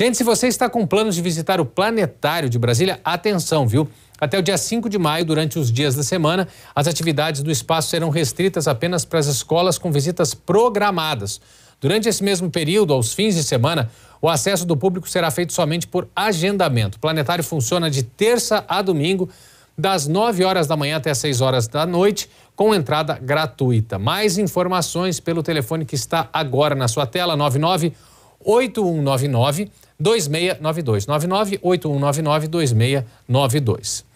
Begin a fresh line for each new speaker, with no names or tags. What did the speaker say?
Gente, se você está com planos de visitar o Planetário de Brasília, atenção, viu? Até o dia 5 de maio, durante os dias da semana, as atividades do espaço serão restritas apenas para as escolas com visitas programadas. Durante esse mesmo período, aos fins de semana, o acesso do público será feito somente por agendamento. O planetário funciona de terça a domingo, das 9 horas da manhã até 6 horas da noite, com entrada gratuita. Mais informações pelo telefone que está agora na sua tela, 99 8199 2692. 99 8199 2692.